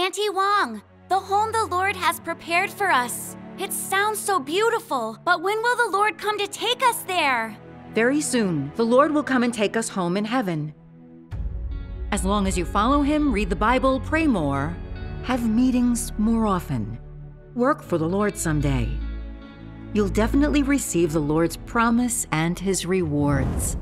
Auntie Wong, the home the Lord has prepared for us. It sounds so beautiful, but when will the Lord come to take us there? Very soon, the Lord will come and take us home in heaven. As long as you follow Him, read the Bible, pray more, have meetings more often, work for the Lord someday, you'll definitely receive the Lord's promise and His rewards.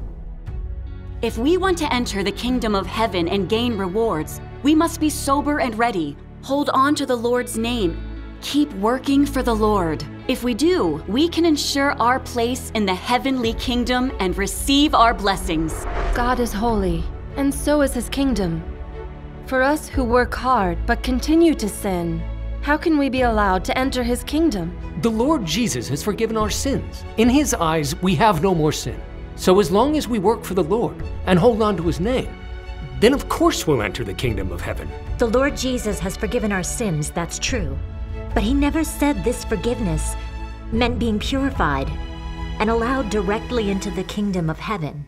If we want to enter the kingdom of heaven and gain rewards, we must be sober and ready, hold on to the Lord's name, keep working for the Lord. If we do, we can ensure our place in the heavenly kingdom and receive our blessings. God is holy, and so is his kingdom. For us who work hard but continue to sin, how can we be allowed to enter his kingdom? The Lord Jesus has forgiven our sins. In his eyes, we have no more sin. So as long as we work for the Lord and hold on to his name, then of course we'll enter the kingdom of heaven. The Lord Jesus has forgiven our sins, that's true. But he never said this forgiveness meant being purified and allowed directly into the kingdom of heaven.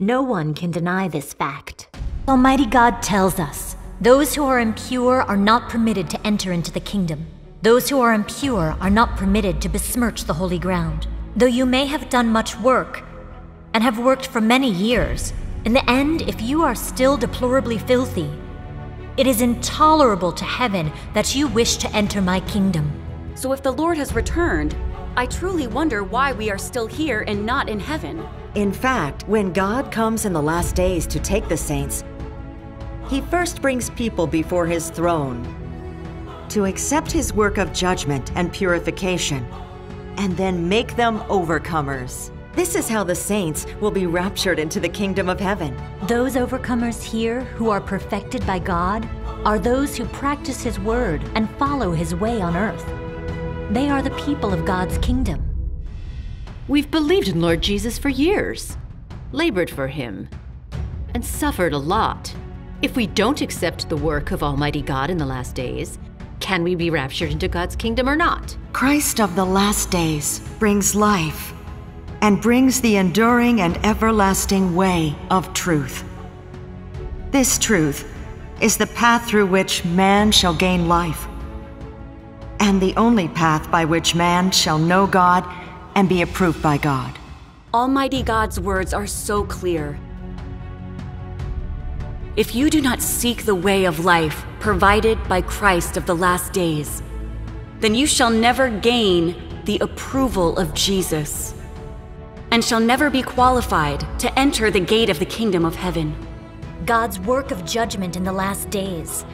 No one can deny this fact. Almighty God tells us those who are impure are not permitted to enter into the kingdom. Those who are impure are not permitted to besmirch the holy ground. Though you may have done much work and have worked for many years, in the end, if you are still deplorably filthy, it is intolerable to heaven that you wish to enter my kingdom. So if the Lord has returned, I truly wonder why we are still here and not in heaven. In fact, when God comes in the last days to take the saints, he first brings people before his throne to accept his work of judgment and purification, and then make them overcomers. This is how the saints will be raptured into the kingdom of heaven. Those overcomers here who are perfected by God are those who practice His word and follow His way on earth. They are the people of God's kingdom. We've believed in Lord Jesus for years, labored for Him, and suffered a lot. If we don't accept the work of Almighty God in the last days, can we be raptured into God's kingdom or not? Christ of the last days brings life and brings the enduring and everlasting way of truth. This truth is the path through which man shall gain life, and the only path by which man shall know God and be approved by God. Almighty God's words are so clear. If you do not seek the way of life provided by Christ of the last days, then you shall never gain the approval of Jesus and shall never be qualified to enter the gate of the kingdom of heaven. God's work of judgment in the last days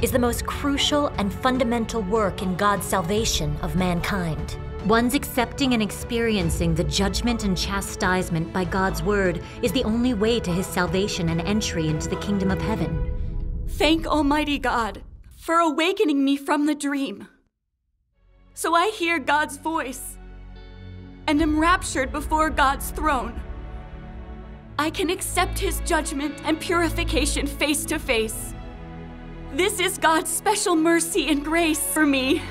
is the most crucial and fundamental work in God's salvation of mankind. One's accepting and experiencing the judgment and chastisement by God's word is the only way to his salvation and entry into the kingdom of heaven. Thank Almighty God for awakening me from the dream. So I hear God's voice and am raptured before God's throne. I can accept his judgment and purification face to face. This is God's special mercy and grace for me.